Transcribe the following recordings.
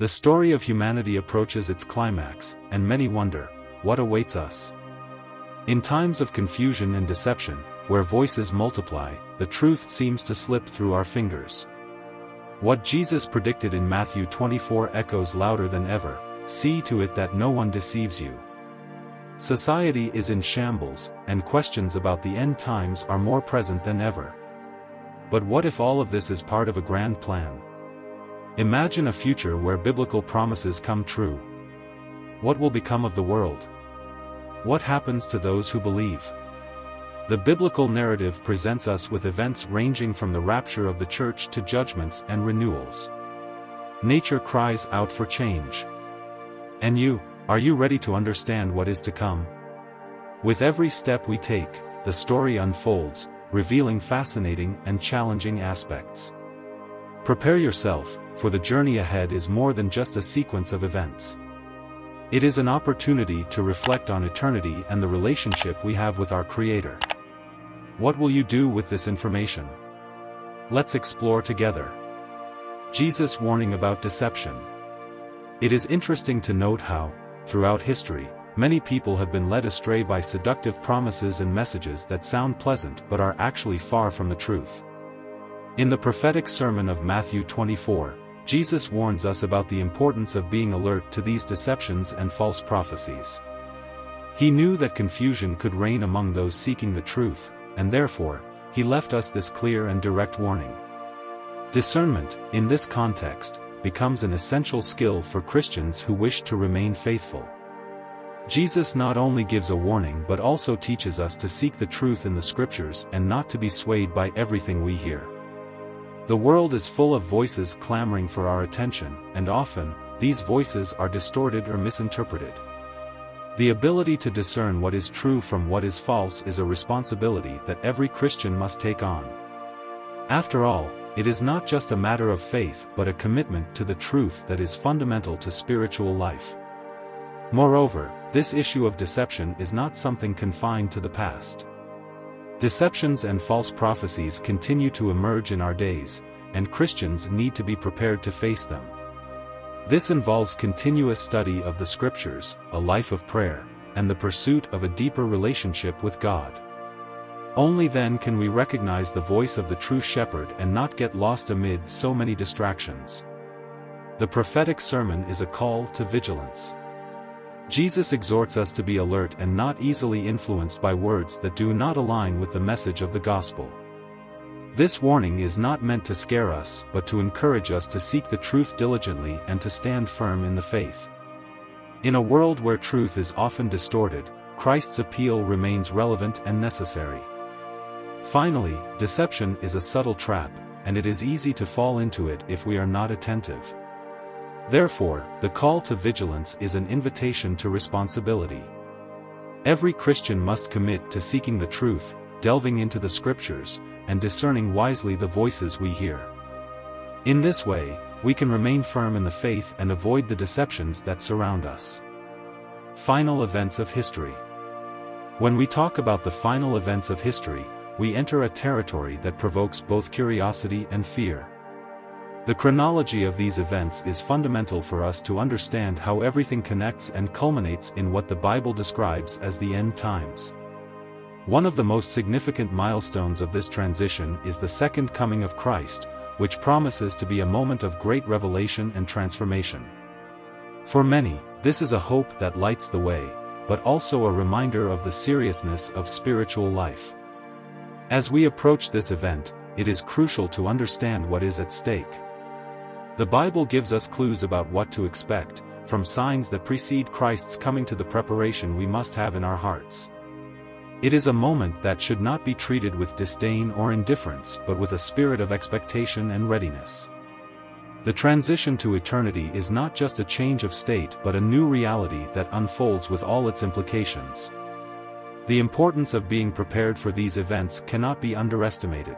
The story of humanity approaches its climax, and many wonder, what awaits us? In times of confusion and deception, where voices multiply, the truth seems to slip through our fingers. What Jesus predicted in Matthew 24 echoes louder than ever, see to it that no one deceives you. Society is in shambles, and questions about the end times are more present than ever. But what if all of this is part of a grand plan? Imagine a future where biblical promises come true. What will become of the world? What happens to those who believe? The biblical narrative presents us with events ranging from the rapture of the church to judgments and renewals. Nature cries out for change. And you, are you ready to understand what is to come? With every step we take, the story unfolds, revealing fascinating and challenging aspects. Prepare yourself, for the journey ahead is more than just a sequence of events. It is an opportunity to reflect on eternity and the relationship we have with our Creator. What will you do with this information? Let's explore together. Jesus' warning about deception. It is interesting to note how, throughout history, many people have been led astray by seductive promises and messages that sound pleasant but are actually far from the truth. In the prophetic sermon of Matthew 24, Jesus warns us about the importance of being alert to these deceptions and false prophecies. He knew that confusion could reign among those seeking the truth, and therefore, he left us this clear and direct warning. Discernment, in this context, becomes an essential skill for Christians who wish to remain faithful. Jesus not only gives a warning but also teaches us to seek the truth in the scriptures and not to be swayed by everything we hear. The world is full of voices clamoring for our attention, and often, these voices are distorted or misinterpreted. The ability to discern what is true from what is false is a responsibility that every Christian must take on. After all, it is not just a matter of faith but a commitment to the truth that is fundamental to spiritual life. Moreover, this issue of deception is not something confined to the past. Deceptions and false prophecies continue to emerge in our days, and Christians need to be prepared to face them. This involves continuous study of the Scriptures, a life of prayer, and the pursuit of a deeper relationship with God. Only then can we recognize the voice of the true shepherd and not get lost amid so many distractions. The prophetic sermon is a call to vigilance. Jesus exhorts us to be alert and not easily influenced by words that do not align with the message of the gospel. This warning is not meant to scare us but to encourage us to seek the truth diligently and to stand firm in the faith. In a world where truth is often distorted, Christ's appeal remains relevant and necessary. Finally, deception is a subtle trap, and it is easy to fall into it if we are not attentive. Therefore, the call to vigilance is an invitation to responsibility. Every Christian must commit to seeking the truth, delving into the scriptures, and discerning wisely the voices we hear. In this way, we can remain firm in the faith and avoid the deceptions that surround us. Final Events of History When we talk about the final events of history, we enter a territory that provokes both curiosity and fear. The chronology of these events is fundamental for us to understand how everything connects and culminates in what the Bible describes as the end times. One of the most significant milestones of this transition is the second coming of Christ, which promises to be a moment of great revelation and transformation. For many, this is a hope that lights the way, but also a reminder of the seriousness of spiritual life. As we approach this event, it is crucial to understand what is at stake. The Bible gives us clues about what to expect, from signs that precede Christ's coming to the preparation we must have in our hearts. It is a moment that should not be treated with disdain or indifference but with a spirit of expectation and readiness. The transition to eternity is not just a change of state but a new reality that unfolds with all its implications. The importance of being prepared for these events cannot be underestimated.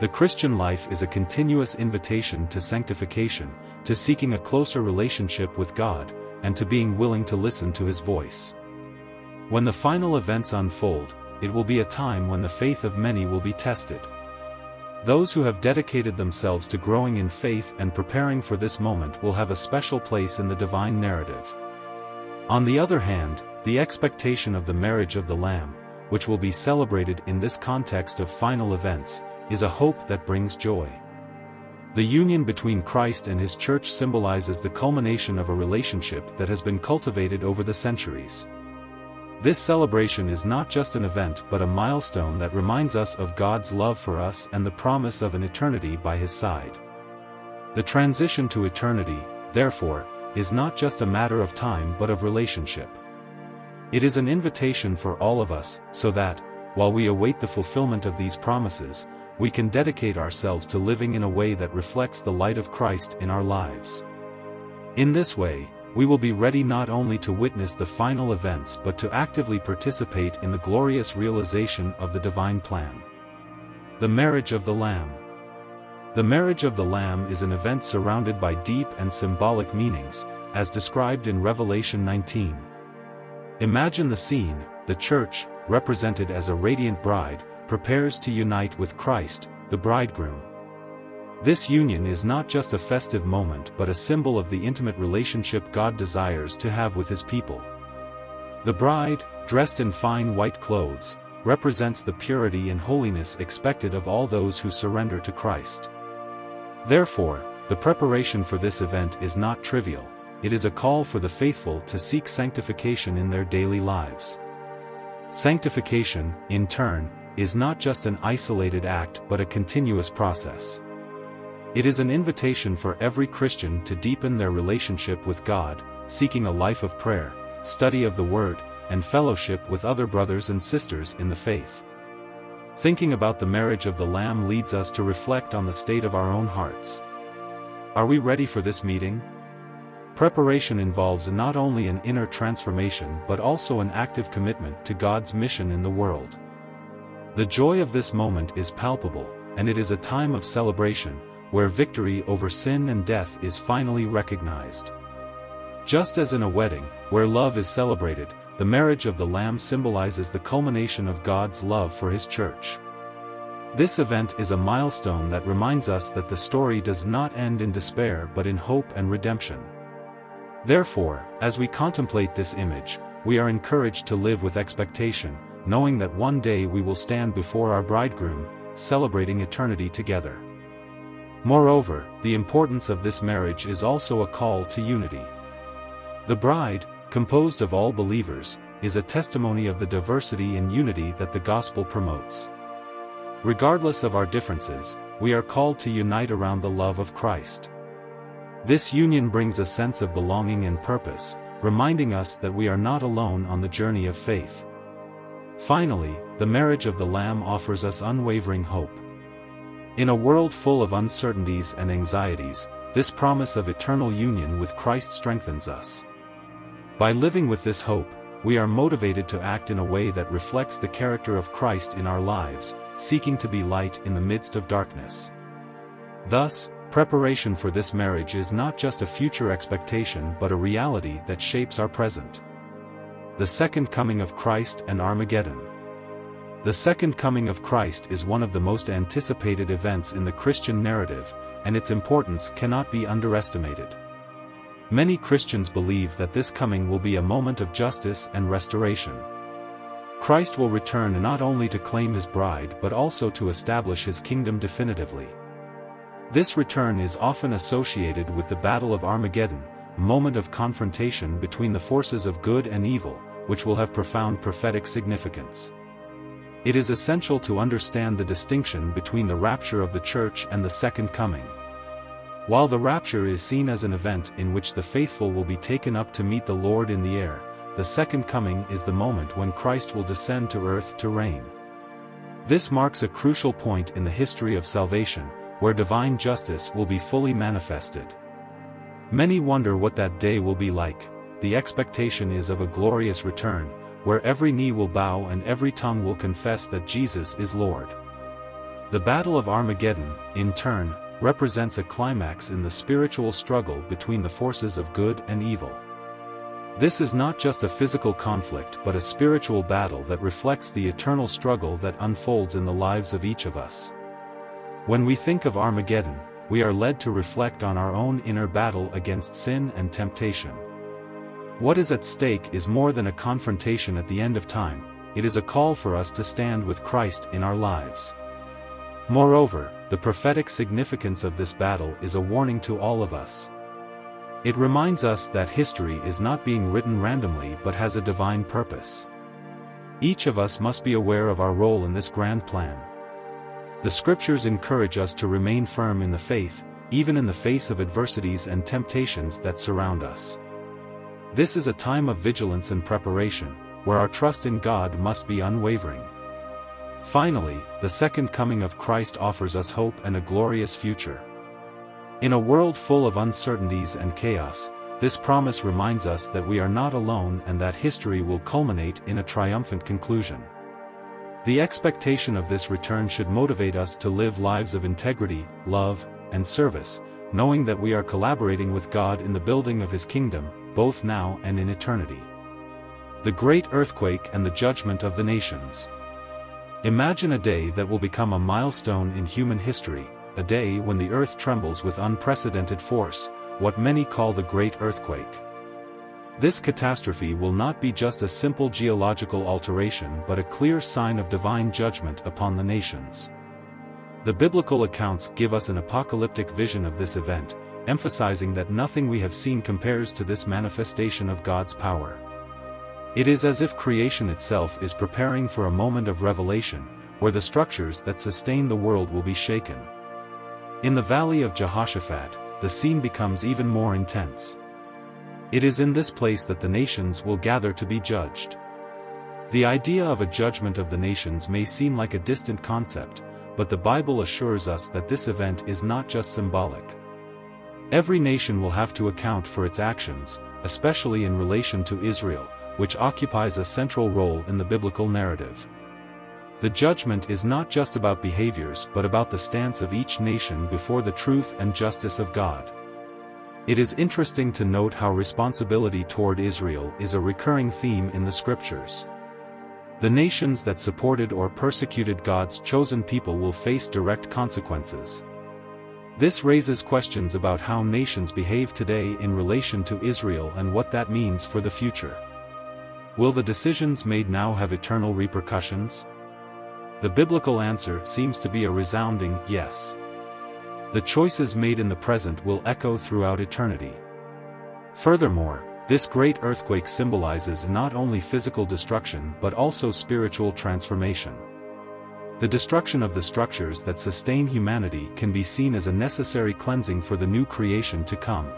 The Christian life is a continuous invitation to sanctification, to seeking a closer relationship with God, and to being willing to listen to His voice. When the final events unfold, it will be a time when the faith of many will be tested. Those who have dedicated themselves to growing in faith and preparing for this moment will have a special place in the divine narrative. On the other hand, the expectation of the marriage of the Lamb, which will be celebrated in this context of final events, is a hope that brings joy. The union between Christ and his church symbolizes the culmination of a relationship that has been cultivated over the centuries. This celebration is not just an event but a milestone that reminds us of God's love for us and the promise of an eternity by his side. The transition to eternity, therefore, is not just a matter of time but of relationship. It is an invitation for all of us, so that, while we await the fulfillment of these promises, we can dedicate ourselves to living in a way that reflects the light of Christ in our lives. In this way, we will be ready not only to witness the final events but to actively participate in the glorious realization of the divine plan. The Marriage of the Lamb The marriage of the Lamb is an event surrounded by deep and symbolic meanings, as described in Revelation 19. Imagine the scene, the church, represented as a radiant bride, prepares to unite with Christ, the bridegroom. This union is not just a festive moment but a symbol of the intimate relationship God desires to have with his people. The bride, dressed in fine white clothes, represents the purity and holiness expected of all those who surrender to Christ. Therefore, the preparation for this event is not trivial it is a call for the faithful to seek sanctification in their daily lives. Sanctification, in turn, is not just an isolated act but a continuous process. It is an invitation for every Christian to deepen their relationship with God, seeking a life of prayer, study of the Word, and fellowship with other brothers and sisters in the faith. Thinking about the marriage of the Lamb leads us to reflect on the state of our own hearts. Are we ready for this meeting? Preparation involves not only an inner transformation but also an active commitment to God's mission in the world. The joy of this moment is palpable, and it is a time of celebration, where victory over sin and death is finally recognized. Just as in a wedding, where love is celebrated, the marriage of the Lamb symbolizes the culmination of God's love for His church. This event is a milestone that reminds us that the story does not end in despair but in hope and redemption. Therefore, as we contemplate this image, we are encouraged to live with expectation, knowing that one day we will stand before our bridegroom, celebrating eternity together. Moreover, the importance of this marriage is also a call to unity. The bride, composed of all believers, is a testimony of the diversity and unity that the gospel promotes. Regardless of our differences, we are called to unite around the love of Christ. This union brings a sense of belonging and purpose, reminding us that we are not alone on the journey of faith. Finally, the marriage of the Lamb offers us unwavering hope. In a world full of uncertainties and anxieties, this promise of eternal union with Christ strengthens us. By living with this hope, we are motivated to act in a way that reflects the character of Christ in our lives, seeking to be light in the midst of darkness. Thus, Preparation for this marriage is not just a future expectation but a reality that shapes our present. The Second Coming of Christ and Armageddon The Second Coming of Christ is one of the most anticipated events in the Christian narrative, and its importance cannot be underestimated. Many Christians believe that this coming will be a moment of justice and restoration. Christ will return not only to claim his bride but also to establish his kingdom definitively. This return is often associated with the Battle of Armageddon, a moment of confrontation between the forces of good and evil, which will have profound prophetic significance. It is essential to understand the distinction between the rapture of the church and the second coming. While the rapture is seen as an event in which the faithful will be taken up to meet the Lord in the air, the second coming is the moment when Christ will descend to earth to reign. This marks a crucial point in the history of salvation, where divine justice will be fully manifested. Many wonder what that day will be like, the expectation is of a glorious return, where every knee will bow and every tongue will confess that Jesus is Lord. The Battle of Armageddon, in turn, represents a climax in the spiritual struggle between the forces of good and evil. This is not just a physical conflict but a spiritual battle that reflects the eternal struggle that unfolds in the lives of each of us. When we think of Armageddon, we are led to reflect on our own inner battle against sin and temptation. What is at stake is more than a confrontation at the end of time, it is a call for us to stand with Christ in our lives. Moreover, the prophetic significance of this battle is a warning to all of us. It reminds us that history is not being written randomly but has a divine purpose. Each of us must be aware of our role in this grand plan. The scriptures encourage us to remain firm in the faith, even in the face of adversities and temptations that surround us. This is a time of vigilance and preparation, where our trust in God must be unwavering. Finally, the second coming of Christ offers us hope and a glorious future. In a world full of uncertainties and chaos, this promise reminds us that we are not alone and that history will culminate in a triumphant conclusion. The expectation of this return should motivate us to live lives of integrity, love, and service, knowing that we are collaborating with God in the building of His kingdom, both now and in eternity. The great earthquake and the judgment of the nations. Imagine a day that will become a milestone in human history, a day when the earth trembles with unprecedented force, what many call the Great Earthquake. This catastrophe will not be just a simple geological alteration but a clear sign of divine judgment upon the nations. The biblical accounts give us an apocalyptic vision of this event, emphasizing that nothing we have seen compares to this manifestation of God's power. It is as if creation itself is preparing for a moment of revelation, where the structures that sustain the world will be shaken. In the valley of Jehoshaphat, the scene becomes even more intense. It is in this place that the nations will gather to be judged. The idea of a judgment of the nations may seem like a distant concept, but the Bible assures us that this event is not just symbolic. Every nation will have to account for its actions, especially in relation to Israel, which occupies a central role in the biblical narrative. The judgment is not just about behaviors but about the stance of each nation before the truth and justice of God. It is interesting to note how responsibility toward Israel is a recurring theme in the scriptures. The nations that supported or persecuted God's chosen people will face direct consequences. This raises questions about how nations behave today in relation to Israel and what that means for the future. Will the decisions made now have eternal repercussions? The biblical answer seems to be a resounding yes. The choices made in the present will echo throughout eternity. Furthermore, this great earthquake symbolizes not only physical destruction but also spiritual transformation. The destruction of the structures that sustain humanity can be seen as a necessary cleansing for the new creation to come.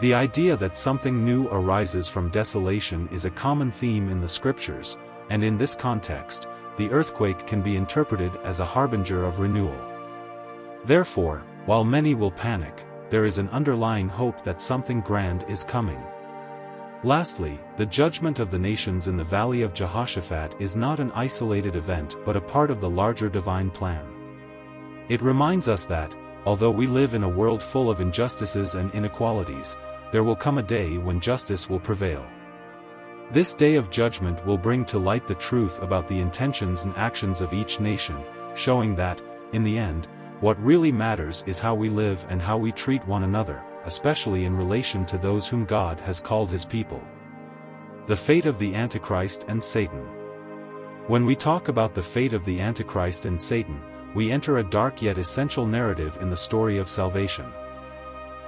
The idea that something new arises from desolation is a common theme in the scriptures, and in this context, the earthquake can be interpreted as a harbinger of renewal. Therefore, while many will panic, there is an underlying hope that something grand is coming. Lastly, the judgment of the nations in the valley of Jehoshaphat is not an isolated event but a part of the larger divine plan. It reminds us that, although we live in a world full of injustices and inequalities, there will come a day when justice will prevail. This day of judgment will bring to light the truth about the intentions and actions of each nation, showing that, in the end, what really matters is how we live and how we treat one another, especially in relation to those whom God has called his people. The fate of the Antichrist and Satan. When we talk about the fate of the Antichrist and Satan, we enter a dark yet essential narrative in the story of salvation.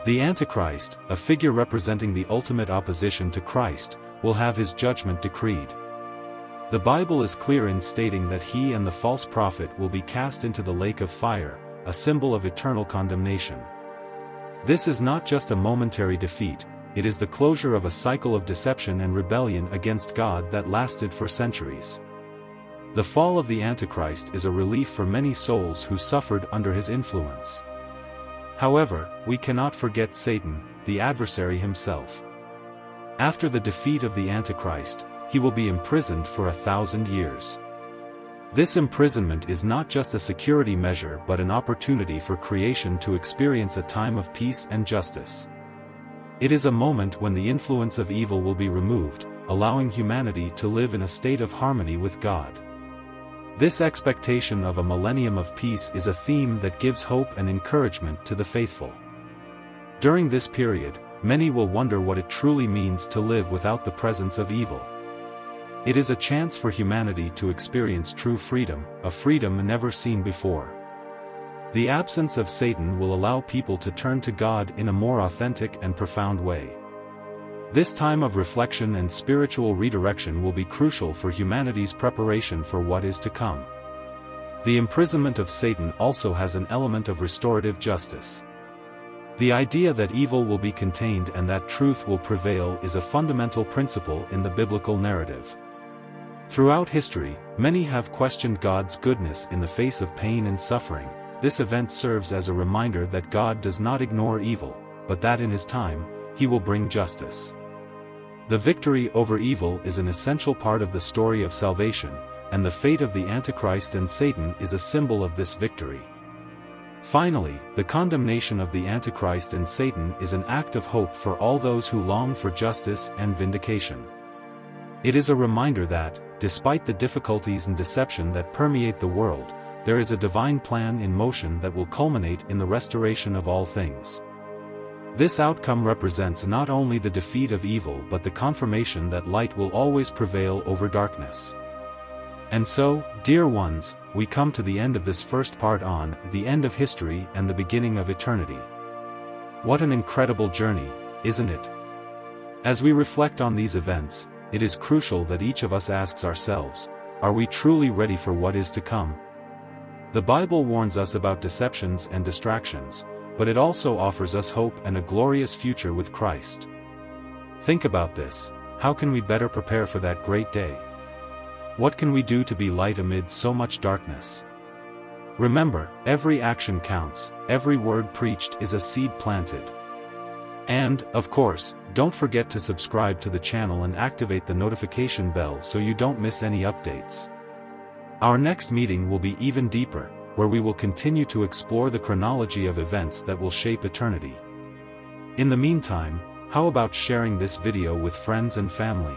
The Antichrist, a figure representing the ultimate opposition to Christ, will have his judgment decreed. The Bible is clear in stating that he and the false prophet will be cast into the lake of fire, a symbol of eternal condemnation. This is not just a momentary defeat, it is the closure of a cycle of deception and rebellion against God that lasted for centuries. The fall of the Antichrist is a relief for many souls who suffered under his influence. However, we cannot forget Satan, the adversary himself. After the defeat of the Antichrist, he will be imprisoned for a thousand years. This imprisonment is not just a security measure but an opportunity for creation to experience a time of peace and justice. It is a moment when the influence of evil will be removed, allowing humanity to live in a state of harmony with God. This expectation of a millennium of peace is a theme that gives hope and encouragement to the faithful. During this period, many will wonder what it truly means to live without the presence of evil. It is a chance for humanity to experience true freedom, a freedom never seen before. The absence of Satan will allow people to turn to God in a more authentic and profound way. This time of reflection and spiritual redirection will be crucial for humanity's preparation for what is to come. The imprisonment of Satan also has an element of restorative justice. The idea that evil will be contained and that truth will prevail is a fundamental principle in the biblical narrative. Throughout history, many have questioned God's goodness in the face of pain and suffering. This event serves as a reminder that God does not ignore evil, but that in his time, he will bring justice. The victory over evil is an essential part of the story of salvation, and the fate of the Antichrist and Satan is a symbol of this victory. Finally, the condemnation of the Antichrist and Satan is an act of hope for all those who long for justice and vindication. It is a reminder that, despite the difficulties and deception that permeate the world, there is a divine plan in motion that will culminate in the restoration of all things. This outcome represents not only the defeat of evil but the confirmation that light will always prevail over darkness. And so, dear ones, we come to the end of this first part on the end of history and the beginning of eternity. What an incredible journey, isn't it? As we reflect on these events, it is crucial that each of us asks ourselves, are we truly ready for what is to come? The Bible warns us about deceptions and distractions, but it also offers us hope and a glorious future with Christ. Think about this, how can we better prepare for that great day? What can we do to be light amid so much darkness? Remember, every action counts, every word preached is a seed planted. And, of course, don't forget to subscribe to the channel and activate the notification bell so you don't miss any updates. Our next meeting will be even deeper, where we will continue to explore the chronology of events that will shape eternity. In the meantime, how about sharing this video with friends and family?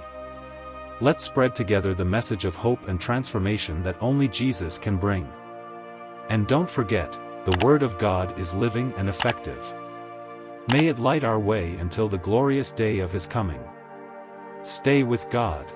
Let's spread together the message of hope and transformation that only Jesus can bring. And don't forget, the Word of God is living and effective. May it light our way until the glorious day of His coming. Stay with God.